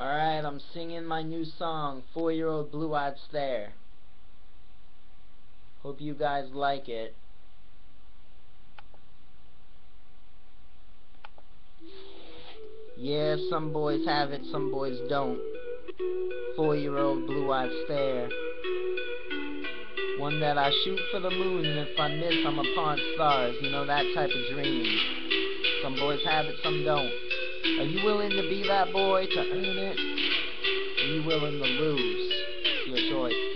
Alright, I'm singing my new song, Four Year Old Blue Eyed Stare. Hope you guys like it. Yeah, some boys have it, some boys don't. Four year old blue eyed stare. One that I shoot for the moon, and if I miss, I'm upon stars. You know, that type of dream. Some boys have it, some don't. Are you willing to be that boy to earn it? Are you willing to lose? Your choice.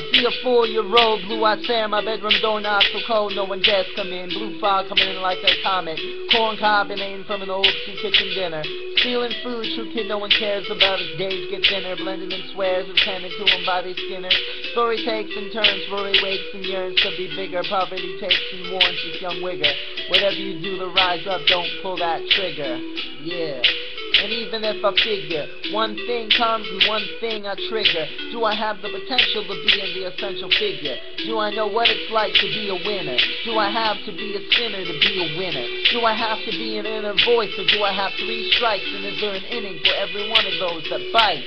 I see a four-year-old blue-eyed stare. My bedroom door not so cold, no one dares come in. Blue fog coming in like a comet. Corn carbonating from an old kitchen dinner. Stealing food, true kid, no one cares about his days get thinner. Blending in swears it's handed to him by these skinners. Story takes and turns, Rory wakes and yearns to be bigger. Poverty takes and warns this young wigger. Whatever you do to rise up, don't pull that trigger. Yeah. And even if I figure one thing comes and one thing I trigger, do I have the potential to be the essential figure? Do I know what it's like to be a winner? Do I have to be a sinner to be a winner? Do I have to be an inner voice or do I have three strikes and is there an inning for every one of those that bite?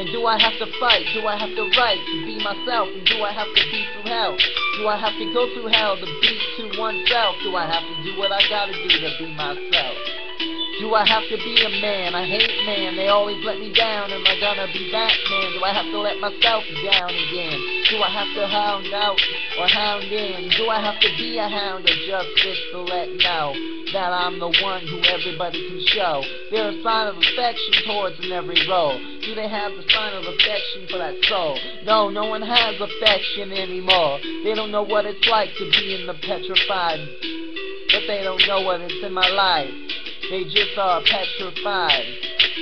And do I have to fight? Do I have to write to be myself? And do I have to be through hell? Do I have to go through hell to be to oneself? Do I have to do what I gotta do to be myself? Do I have to be a man? I hate man. They always let me down. Am I gonna be Batman? Do I have to let myself down again? Do I have to hound out or hound in? Do I have to be a hound or just sit to let know that I'm the one who everybody can show? They're a sign of affection towards in every role. Do they have the sign of affection for that soul? No, no one has affection anymore. They don't know what it's like to be in the petrified. But they don't know what it's in my life. They just are petrified.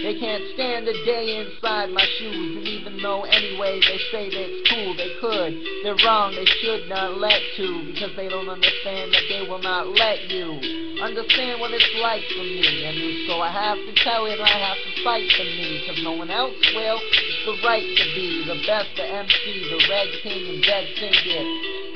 They can't stand a day inside my shoes, and even though anyway they say that it's cool, they could. They're wrong, they should not let to, because they don't understand that they will not let you understand what it's like for me. And so I have to tell it, I have to fight for me, because no one else will. It's the right to be the best, the MC, the Red King, and Dead Sink.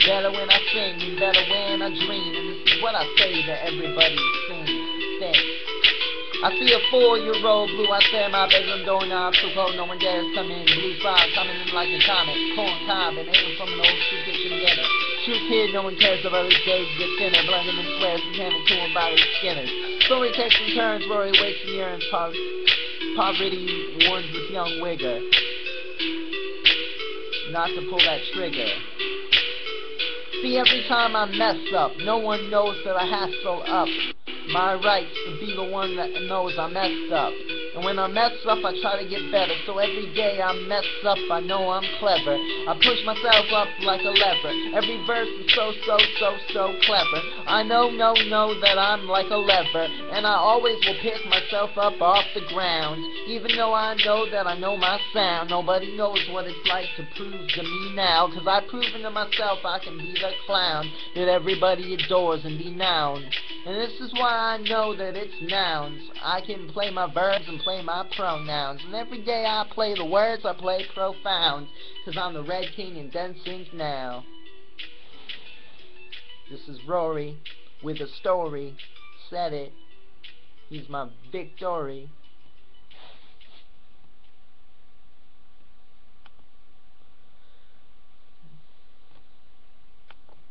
Better when I sing, better when I dream, and this is what I say to everybody sing. I see a four-year-old blue, I stare my bedroom door now, so cold, no one dares come in. Blue fog coming in like a comet, corn cob, and aiming from an old school kitchen dinner. True kid, no one cares about his days get thinner, blending and swears and handed to him by his skinners. Story takes turns, Rory wakes and yearns, po poverty warns this young wigger not to pull that trigger. See, every time I mess up, no one knows that I hassle up my rights to be the one that knows I messed up. And when I mess up, I try to get better. So every day I mess up, I know I'm clever. I push myself up like a lever. Every verse is so, so, so, so clever. I know, know, know that I'm like a lever. And I always will pick myself up off the ground. Even though I know that I know my sound. Nobody knows what it's like to prove to me now. Cause I've proven to myself I can be the clown that everybody adores and be known. And this is why I know that it's nouns. I can play my verbs and play my pronouns. And every day I play the words, I play profound. Cause I'm the Red King and Sync now. This is Rory with a story. Said it. He's my victory.